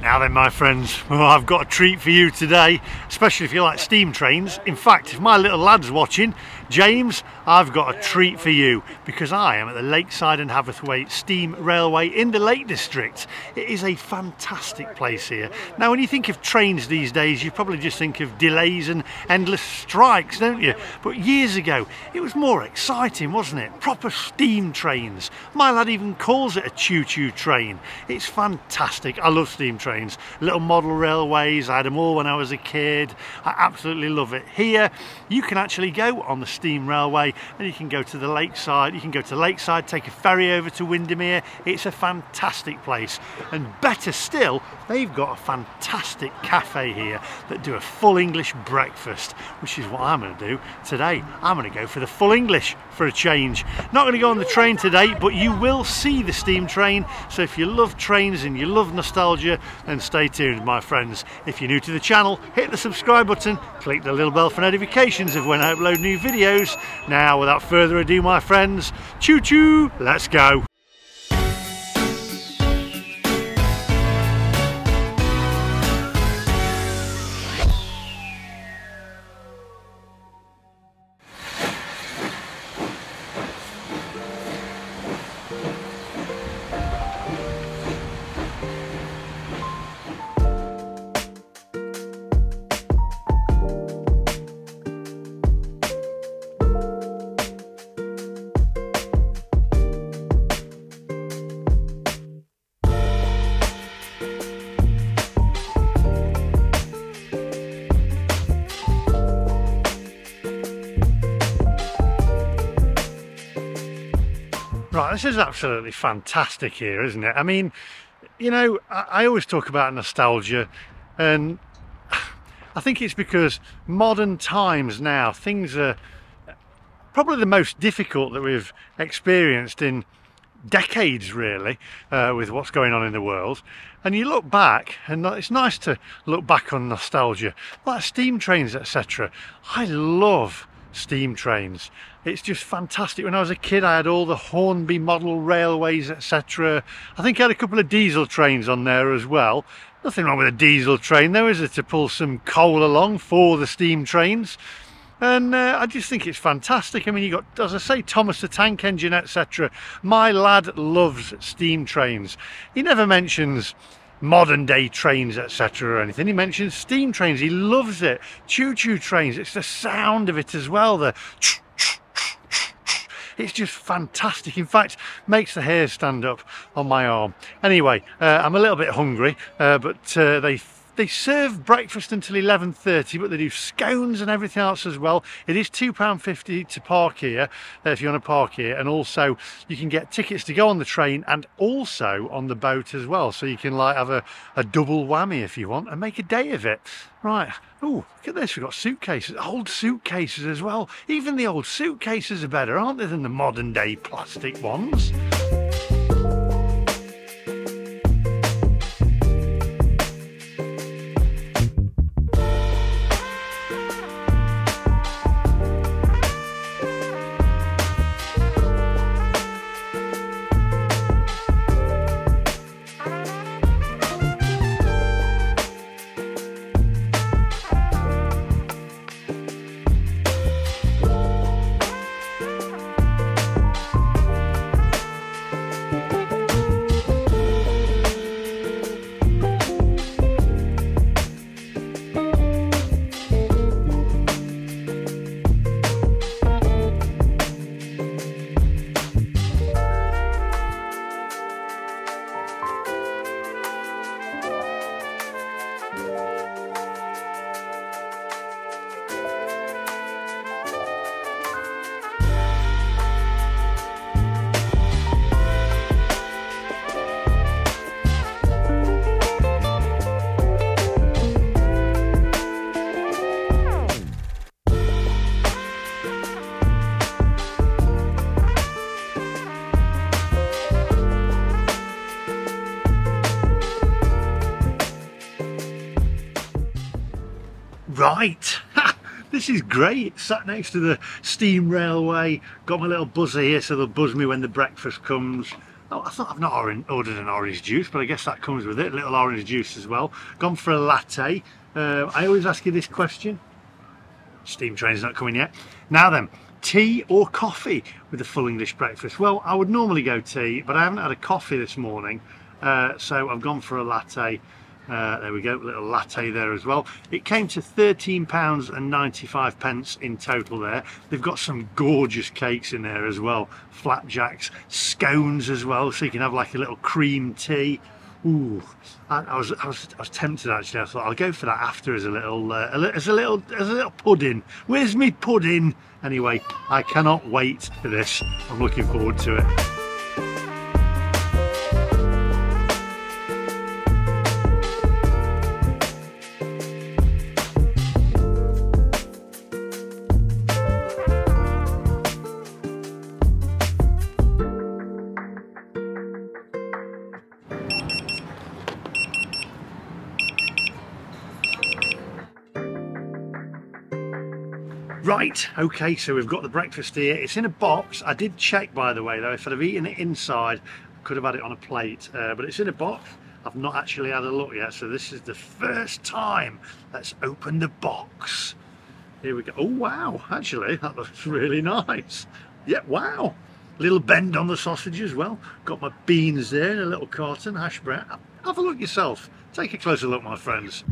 Now then my friends, well, I've got a treat for you today, especially if you like steam trains. In fact, if my little lad's watching, James, I've got a treat for you because I am at the Lakeside and Haverthwaite Steam Railway in the Lake District. It is a fantastic place here. Now when you think of trains these days, you probably just think of delays and endless strikes, don't you? But years ago, it was more exciting, wasn't it? Proper steam trains. My lad even calls it a choo-choo train. It's fantastic. I love steam trains. Little model railways, I had them all when I was a kid. I absolutely love it. Here, you can actually go on the steam railway and you can go to the lakeside you can go to lakeside take a ferry over to Windermere. It's a fantastic place. And better still they've got a fantastic cafe here that do a full English breakfast which is what I'm going to do today. I'm going to go for the full English for a change. Not going to go on the train today but you will see the steam train. So if you love trains and you love nostalgia then stay tuned my friends. If you're new to the channel hit the subscribe button click the little bell for notifications of when I upload new videos videos. Now, without further ado, my friends, choo choo, let's go. Right, this is absolutely fantastic here, isn't it? I mean, you know, I, I always talk about nostalgia and I think it's because modern times now, things are probably the most difficult that we've experienced in decades really uh, with what's going on in the world and you look back and it's nice to look back on nostalgia like steam trains etc I love steam trains. It's just fantastic. When I was a kid, I had all the Hornby model railways, etc. I think I had a couple of diesel trains on there as well. Nothing wrong with a diesel train though, is it, to pull some coal along for the steam trains? And uh, I just think it's fantastic. I mean, you got, as I say, Thomas the Tank Engine, etc. My lad loves steam trains. He never mentions modern day trains etc or anything he mentions steam trains he loves it choo-choo trains it's the sound of it as well the it's just fantastic. In fact makes the hair stand up on my arm. Anyway uh, i'm a little bit hungry uh, but uh, they they serve breakfast until 11.30, but they do scones and everything else as well. It is £2.50 to park here, uh, if you want to park here. And also you can get tickets to go on the train and also on the boat as well. So you can like have a, a double whammy if you want and make a day of it. Right. Oh, look at this. We've got suitcases, old suitcases as well. Even the old suitcases are better, aren't they, than the modern day plastic ones? This is great. Sat next to the steam railway, got my little buzzer here so they'll buzz me when the breakfast comes. Oh, I thought I've not ordered an orange juice, but I guess that comes with it. A little orange juice as well. Gone for a latte. Uh, I always ask you this question. Steam train's not coming yet. Now then, tea or coffee with a full English breakfast? Well, I would normally go tea, but I haven't had a coffee this morning. Uh, so I've gone for a latte uh, there we go, little latte there as well. It came to £13 and 95 pence in total there. They've got some gorgeous cakes in there as well. Flapjacks, scones as well, so you can have like a little cream tea. Ooh, I, I, was, I was I was tempted actually. I thought I'll go for that after as a little uh, as a little as a little pudding. Where's me pudding? Anyway, I cannot wait for this. I'm looking forward to it. Right, okay, so we've got the breakfast here. It's in a box. I did check, by the way, though, if I'd have eaten it inside, I could have had it on a plate. Uh, but it's in a box. I've not actually had a look yet, so this is the first time. Let's open the box. Here we go. Oh, wow, actually, that looks really nice. Yeah, wow. Little bend on the sausage as well. Got my beans there in a little carton, hash brown. Have a look yourself. Take a closer look, my friends.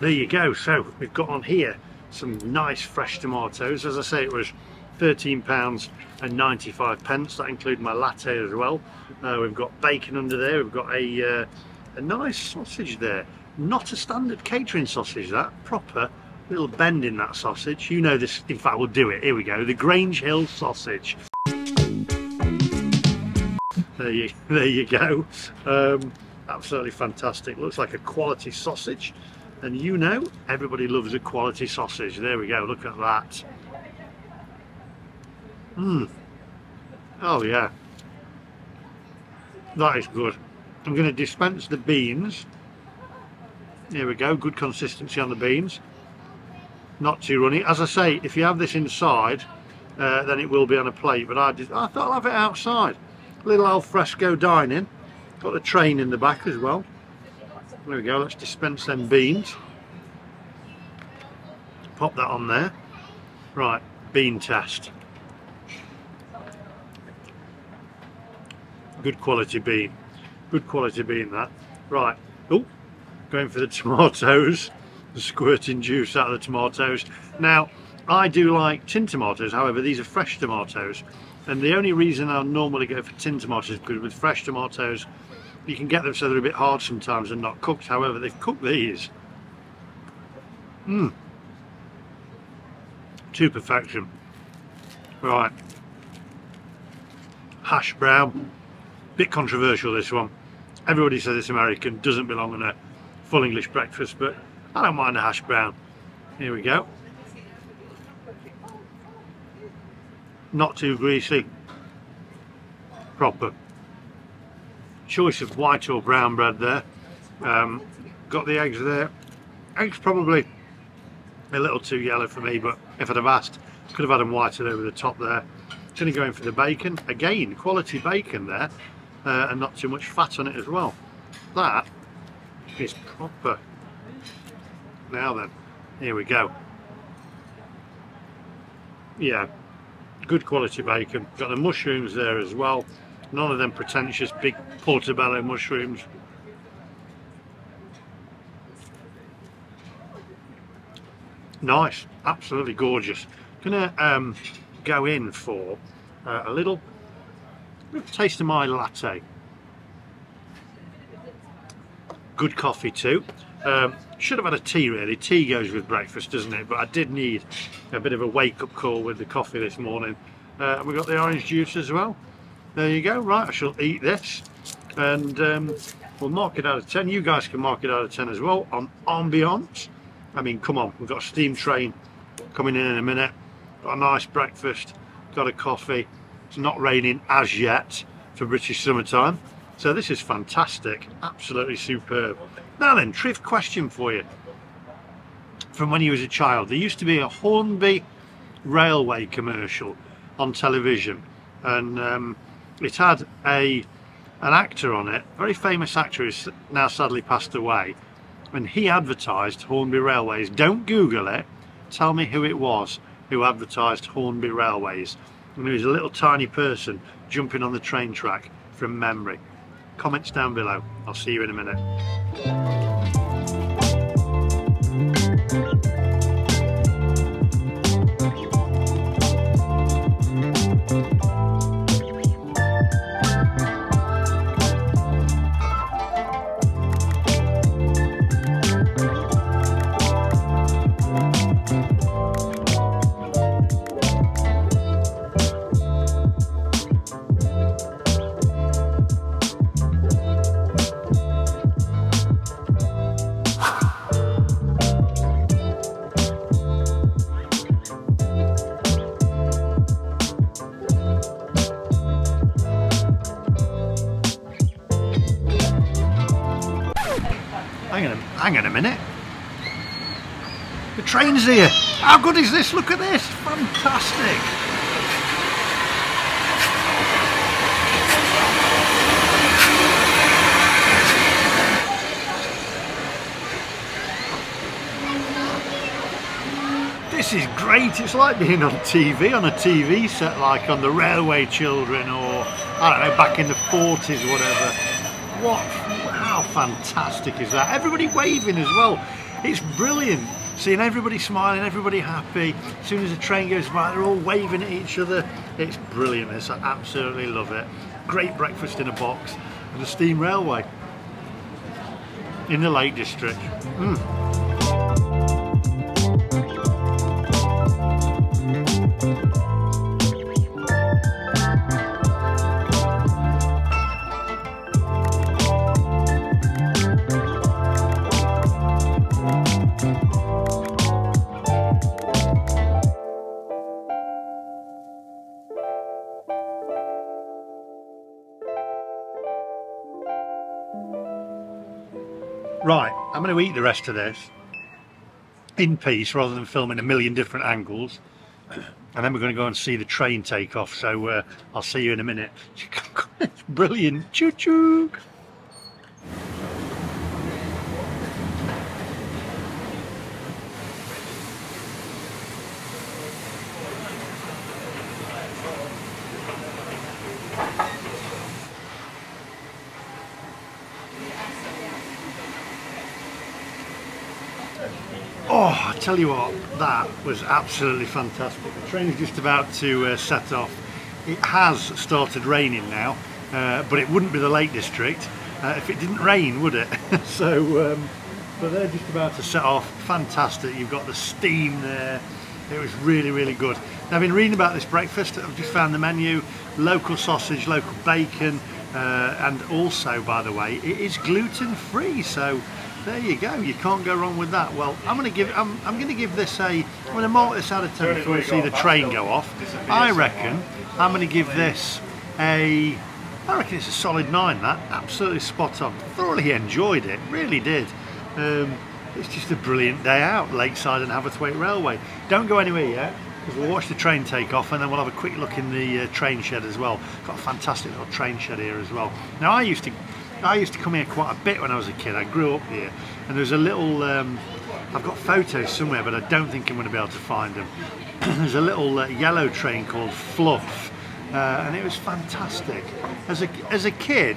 There you go. So we've got on here some nice fresh tomatoes. As I say, it was 13 pounds and 95 pence. That includes my latte as well. Uh, we've got bacon under there. We've got a, uh, a nice sausage there. Not a standard catering sausage, that. Proper little bend in that sausage. You know this, in fact, we'll do it. Here we go. The Grange Hill sausage. There you, there you go. Um, absolutely fantastic looks like a quality sausage and you know everybody loves a quality sausage. There we go look at that. Mmm. oh yeah. That is good. I'm going to dispense the beans. There we go good consistency on the beans. Not too runny. As I say if you have this inside uh, then it will be on a plate but I, did, I thought I'll have it outside. Little alfresco dining. Got the train in the back as well. There we go, let's dispense them beans. Pop that on there. Right, bean test. Good quality bean. Good quality bean that. Right, oh, going for the tomatoes. Squirting juice out of the tomatoes. Now, I do like tin tomatoes, however, these are fresh tomatoes. And the only reason I normally go for tin tomatoes is because with fresh tomatoes, you can get them so they're a bit hard sometimes and not cooked. However, they've cooked these. Mmm. To perfection. Right. Hash brown. Bit controversial this one. Everybody says it's American, doesn't belong on a full English breakfast, but I don't mind a hash brown. Here we go. Not too greasy. Proper choice of white or brown bread there. Um, got the eggs there. Eggs probably a little too yellow for me, but if I'd have asked, could have had them whited over the top there. It's only going for the bacon. Again, quality bacon there, uh, and not too much fat on it as well. That is proper. Now then, here we go. Yeah, good quality bacon. Got the mushrooms there as well. None of them pretentious big portobello mushrooms. Nice, absolutely gorgeous. Gonna um, go in for uh, a little, taste of my latte. Good coffee too. Um, Should have had a tea really. Tea goes with breakfast, doesn't it? But I did need a bit of a wake-up call with the coffee this morning. Uh, we got the orange juice as well. There you go. Right, I shall eat this, and um, we'll mark it out of 10. You guys can mark it out of 10 as well on ambiance. I mean, come on, we've got a steam train coming in in a minute. Got a nice breakfast, got a coffee. It's not raining as yet for British summertime. So this is fantastic, absolutely superb. Now then, Triff question for you. From when you was a child, there used to be a Hornby railway commercial on television and um, it had a an actor on it, very famous actor who's now sadly passed away and he advertised Hornby Railways. Don't Google it, tell me who it was who advertised Hornby Railways. And he was a little tiny person jumping on the train track from memory. Comments down below. I'll see you in a minute. Is this? Look at this. Fantastic. This is great. It's like being on TV, on a TV set, like on the Railway Children or, I don't know, back in the 40s or whatever. What, how fantastic is that? Everybody waving as well. It's brilliant. Seeing everybody smiling, everybody happy. As soon as the train goes by, they're all waving at each other. It's brilliant. This. I absolutely love it. Great breakfast in a box and a steam railway in the Lake District. Mm. Going to eat the rest of this in peace rather than filming a million different angles. And then we're going to go and see the train take off. So uh, I'll see you in a minute. brilliant. Choo choo. Oh, I tell you what, that was absolutely fantastic. The train is just about to uh, set off. It has started raining now, uh, but it wouldn't be the Lake District uh, if it didn't rain, would it? so, um, but they're just about to set off. Fantastic. You've got the steam there. It was really, really good. Now, I've been reading about this breakfast. I've just found the menu. Local sausage, local bacon, uh, and also, by the way, it is gluten-free. So there you go. You can't go wrong with that. Well, I'm going to give I'm, I'm going to give this a I'm going to mark this out of ten before we see the train go off. I reckon I'm going to give this a I reckon it's a solid nine. That absolutely spot on. Thoroughly enjoyed it. Really did. Um, it's just a brilliant day out, Lakeside and Haverthwaite Railway. Don't go anywhere yet because we'll watch the train take off and then we'll have a quick look in the uh, train shed as well. Got a fantastic little train shed here as well. Now I used to I used to come here quite a bit when I was a kid. I grew up here and there's a little um, I've got photos somewhere but I don't think I'm going to be able to find them. there's a little uh, yellow train called Fluff uh, and it was fantastic. As a, as a kid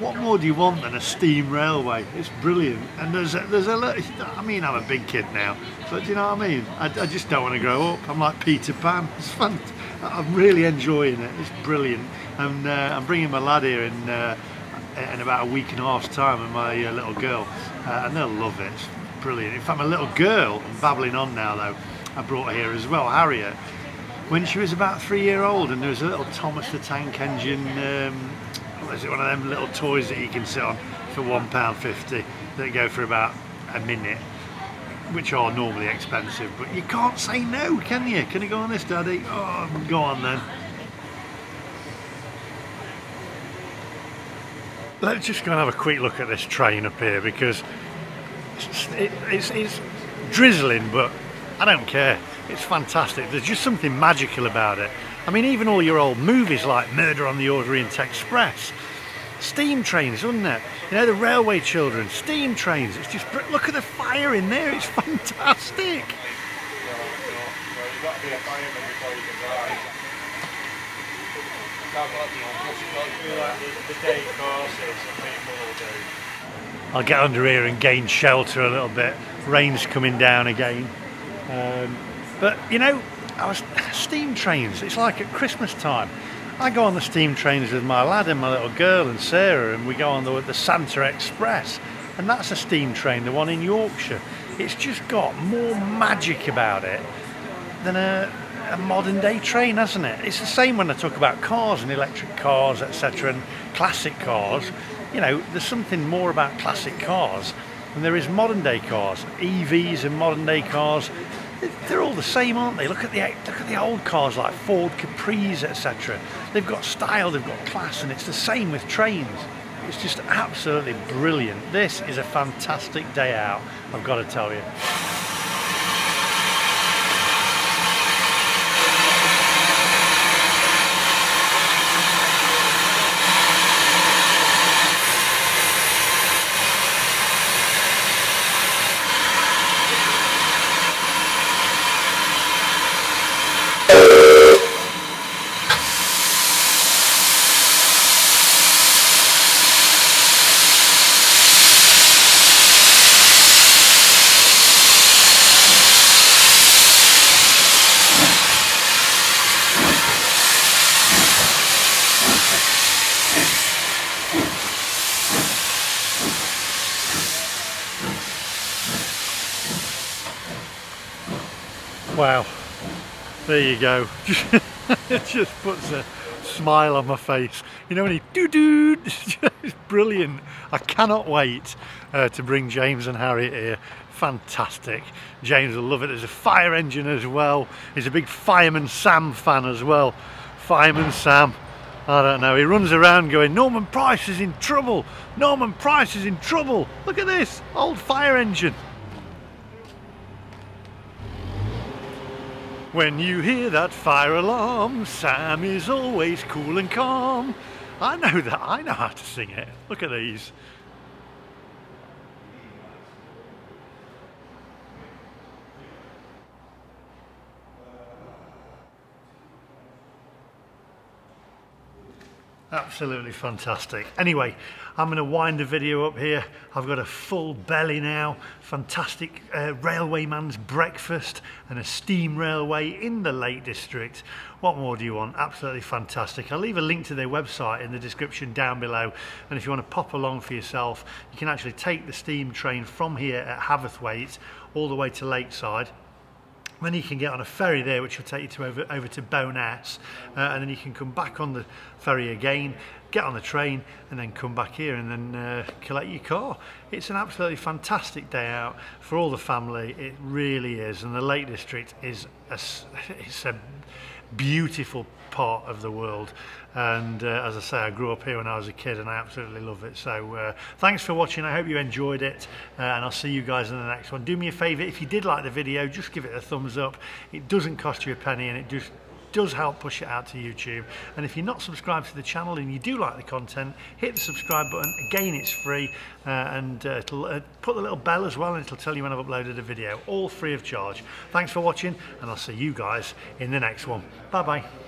what more do you want than a steam railway? It's brilliant. And there's a, there's a I mean, I'm a big kid now, but do you know what I mean? I, I just don't want to grow up. I'm like Peter Pan. It's fun. I'm really enjoying it. It's brilliant. And uh, I'm bringing my lad here, and uh, in about a week and a half's time with my uh, little girl, uh, and they'll love it. Brilliant. In fact, my little girl, I'm babbling on now though, I brought her here as well, Harriet, when she was about three year old, and there was a little Thomas the Tank Engine, um, what is it, one of them little toys that you can sit on for £1.50 that go for about a minute which are normally expensive, but you can't say no, can you? Can you go on this, Daddy? Oh, go on then. Let's just go and have a quick look at this train up here because it's, it, it's, it's drizzling, but I don't care. It's fantastic. There's just something magical about it. I mean, even all your old movies like Murder on the Orient Express, steam trains, wasn't it? You know, the railway children, steam trains. It's just, look at the fire in there. It's fantastic. I'll get under here and gain shelter a little bit. Rain's coming down again. Um, but you know, I was steam trains. It's like at Christmas time. I go on the steam trains with my lad and my little girl and Sarah, and we go on the, the Santa Express, and that's a steam train, the one in Yorkshire. It's just got more magic about it than a, a modern day train, hasn't it? It's the same when I talk about cars and electric cars, etc., and classic cars. You know, there's something more about classic cars than there is modern day cars. EVs and modern day cars, they're all the same, aren't they? Look at the look at the old cars like Ford Capris, etc. They've got style, they've got class, and it's the same with trains. It's just absolutely brilliant. This is a fantastic day out, I've got to tell you. Wow, there you go. it just puts a smile on my face. You know when he doo doo, it's brilliant. I cannot wait uh, to bring James and Harriet here. Fantastic. James will love it. There's a fire engine as well. He's a big Fireman Sam fan as well. Fireman Sam. I don't know. He runs around going, Norman Price is in trouble. Norman Price is in trouble. Look at this old fire engine. When you hear that fire alarm, Sam is always cool and calm. I know that, I know how to sing it. Look at these. Absolutely fantastic. Anyway, I'm going to wind the video up here. I've got a full belly now. Fantastic uh, railwayman's breakfast and a steam railway in the Lake District. What more do you want? Absolutely fantastic. I'll leave a link to their website in the description down below. And if you want to pop along for yourself, you can actually take the steam train from here at Haverthwaite all the way to Lakeside then you can get on a ferry there which will take you to over, over to Bowness uh, and then you can come back on the ferry again get on the train and then come back here and then uh, collect your car. It's an absolutely fantastic day out for all the family. It really is and the Lake District is a, it's a beautiful part of the world. And uh, as I say I grew up here when I was a kid and I absolutely love it. So uh, thanks for watching. I hope you enjoyed it. Uh, and I'll see you guys in the next one. Do me a favor. If you did like the video just give it a thumbs up. It doesn't cost you a penny and it just does help push it out to YouTube. And if you're not subscribed to the channel and you do like the content hit the subscribe button. Again it's free. Uh, and uh, it'll uh, put the little bell as well and it'll tell you when I've uploaded a video. All free of charge. Thanks for watching and I'll see you guys in the next one. Bye bye